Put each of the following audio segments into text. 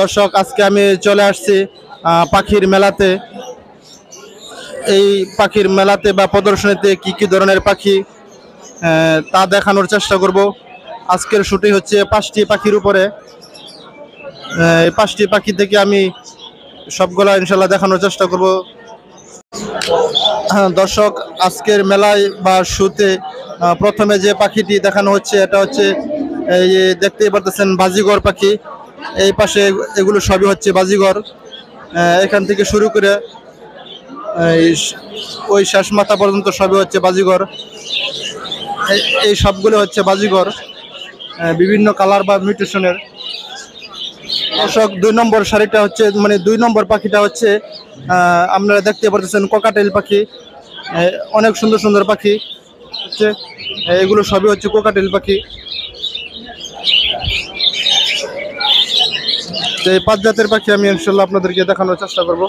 দর্শক আজকে আমি চলে আসছি পাখির মেলাতে। এই পাখির মেলাতে বা প্রদর্শনীতে কি কি ধরনের পাখি তা দেখানোর চেষ্টা করব। আজকের শুটিং হচ্ছে পাঁচটি পাখির উপরে। এই পাঁচটি পাখি থেকে আমি সবগুলা ইনশাল্লাহ দেখানোর চেষ্টা করব। হ্যাঁ, দর্শক আজকের মেলায় বা শুতে প্রথমে যে পাখিটি দেখানো হচ্ছে এটা হচ্ছে এই দেখতেই পারতেছেন বাজিগর পাখি। এই পাশে এগুলো সবই হচ্ছে বাজিগর এখান থেকে শুরু করে ওই শেষ মাথা পর্যন্ত সবই হচ্ছে বাজিগর। এই- সবগুলো হচ্ছে বাজিগর বিভিন্ন কালার বা মিউটেশনের। দর্শক, দুই নম্বর শাড়িটা হচ্ছে মানে দুই নম্বর পাখিটা হচ্ছে আপনারা দেখতে পারতেছেন কোকাটেল পাখি অনেক সুন্দর সুন্দর পাখি হচ্ছে, এগুলো সবই হচ্ছে কোকাটেল পাখি। তো এই পাঁচ জাতের পাখি আমি ইনশাল্লাহ আপনাদেরকে দেখানোর চেষ্টা করব।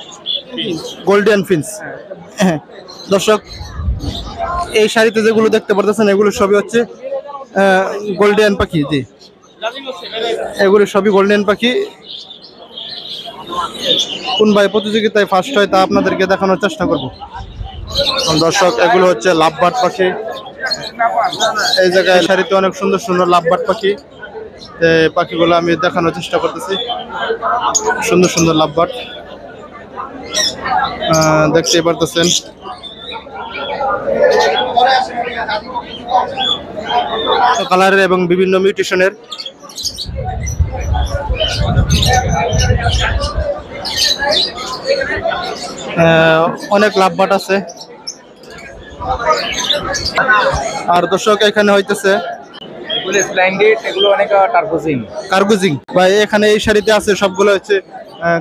গোল্ডেন ফিন্স দর্শক, এই শাড়িতে যেগুলো দেখতে পারতেছেন, এগুলো সবই হচ্ছে গোল্ডেন পাখি, জি। এগুলো সবই গোল্ডেন পাখি। কোন ভাই প্রতিযোগিতায় ফার্স্ট হয় তা আপনাদেরকে দেখানোর চেষ্টা করব। দর্শক, এগুলো হচ্ছে লাভবাট পাখি। এই জায়গায় শাড়িতে অনেক সুন্দর সুন্দর লাভবাট পাখি। পাখিগুলো আমি দেখানোর চেষ্টা করতেছি। সুন্দর সুন্দর লাভবাট। আহ, দেখতেই পারতেছেন। কালারের এবং বিভিন্ন মিউটেশনের। অনেক লাভবাট আছে। আর দর্শক এখানে হইতেছে এগুলো স্প্লেন্ডিড এগুলো অনেক টার্কোজিং কার্গুজিং। ভাই এখানে এই শাড়িতে আছে সবগুলো হচ্ছে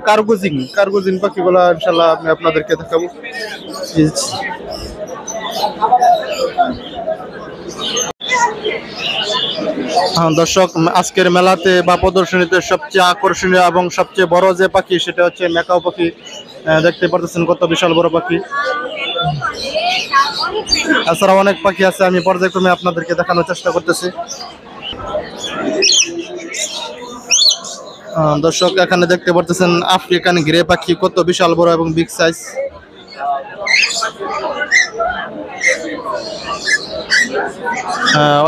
কার্গুজিং। কার্গুজিং পাখিগুলো ইনশাল্লাহ আমি আপনাদেরকে দেখাবো। হ্যাঁ, দর্শক আজকের মেলাতে বা প্রদর্শনীতে সবচেয়ে আকর্ষণীয় এবং সবচেয়ে বড় যে পাখি সেটা হচ্ছে মেকাও পাখি। দেখতে পারতেছেন কত বিশাল বড় পাখি। এছাড়া অনেক পাখি আছে আমি পর্যায়ক্রমে আপনাদেরকে দেখানোর চেষ্টা করতেছি। দর্শক, এখানে দেখতে পারতেছেন আফ্রিকান গ্রে পাখি, কত বিশাল বড় এবং বিগ সাইজ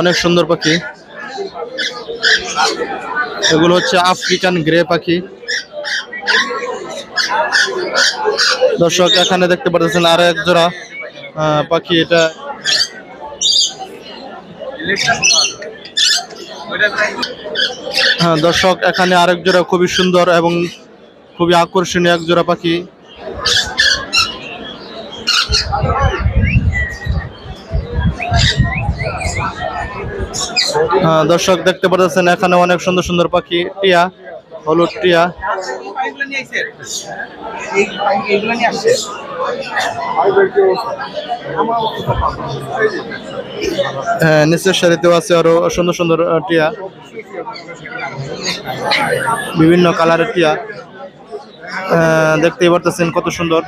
অনেক সুন্দর পাখি। এগুলো হচ্ছে আফ্রিকান গ্রে পাখি। দর্শক, এখানে দেখতে পারতেছেন আরও এক জোড়া পাখি এটা। হ্যাঁ দর্শক, এখানে আরেক জোড়া খুবই সুন্দর এবং খুবই আকর্ষণীয় এক জোড়া পাখি। হ্যাঁ দর্শক, দেখতে পাচ্ছেন এখানে অনেক সুন্দর সুন্দর পাখি। টিয়া হলুদ টিয়া। হ্যাঁ নিচের সারিতেও আছে আরও সুন্দর সুন্দর টিয়া। বিভিন্ন কালারের টিয়া। দেখতেই পারতেছেন কত সুন্দর।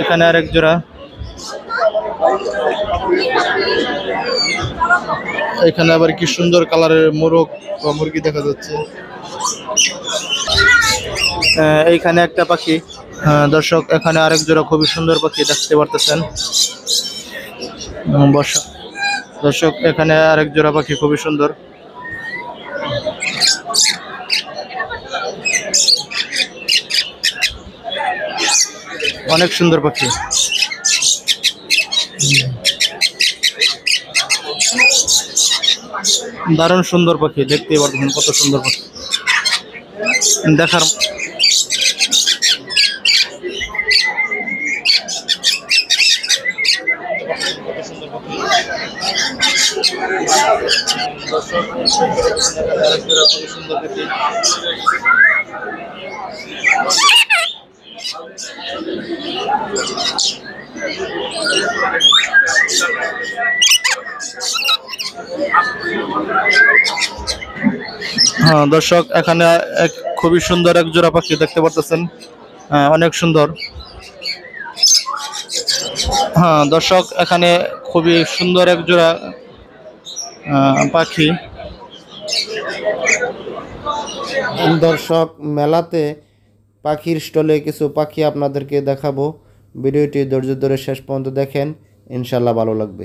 এখানে আরেক জোড়া। এখানে আবার কি সুন্দর কালারের মোরগ বা মুরগি দেখা যাচ্ছে। এইখানে একটা পাখি দর্শক, এখানে আরেক জোড়া খুবই সুন্দর পাখি দেখতে পারতেছেন। বর্ষা। দর্শক, এখানে আরেক জোড়া পাখি খুবই সুন্দর। অনেক সুন্দর পাখি। দারুণ সুন্দর পাখি দেখতে পারবেন কত সুন্দর পাখি। দেখার হ্যাঁ দর্শক এখানে এক খুবই সুন্দর এক জোড়া পাখি দেখতে পারতেছেন। হ্যাঁ, অনেক সুন্দর। হ্যাঁ দর্শক এখানে খুবই সুন্দর এক জোড়া আহ, পাখি। দর্শক মেলাতে পাখির স্টলে কিছু পাখি আপনাদেরকে দেখাবো। ভিডিওটি ধৈর্য ধরে শেষ পর্যন্ত দেখেন ইনশাল্লাহ ভালো লাগবে।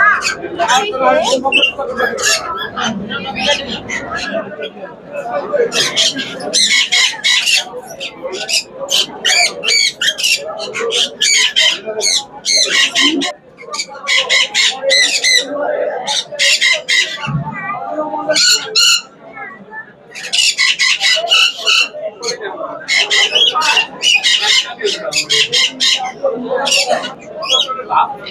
哎。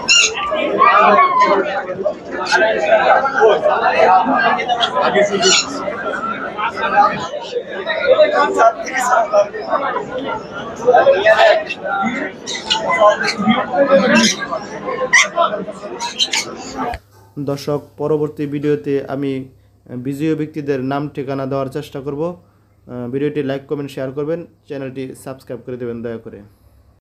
দর্শক, পরবর্তী ভিডিওতে আমি বিজয়ী ব্যক্তিদের নাম, ঠিকানা দেওয়ার চেষ্টা করব। ভিডিওটি লাইক, কমেন্ট, শেয়ার করবেন। চ্যানেলটি সাবস্ক্রাইব করে দেবেন দয়া করে।